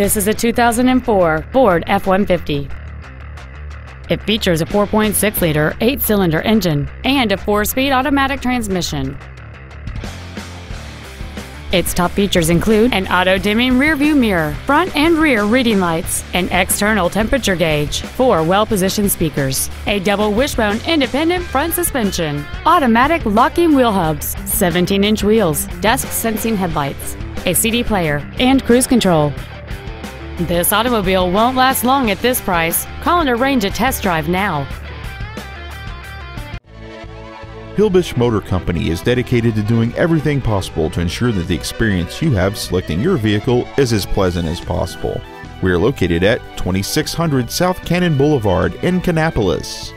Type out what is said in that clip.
This is a 2004 Ford F-150. It features a 4.6-liter, eight-cylinder engine and a four-speed automatic transmission. Its top features include an auto-dimming rearview mirror, front and rear reading lights, an external temperature gauge, four well-positioned speakers, a double wishbone independent front suspension, automatic locking wheel hubs, 17-inch wheels, dusk sensing headlights, a CD player, and cruise control. This automobile won't last long at this price. Call and arrange a test drive now. Hilbish Motor Company is dedicated to doing everything possible to ensure that the experience you have selecting your vehicle is as pleasant as possible. We are located at 2600 South Cannon Boulevard in Kannapolis.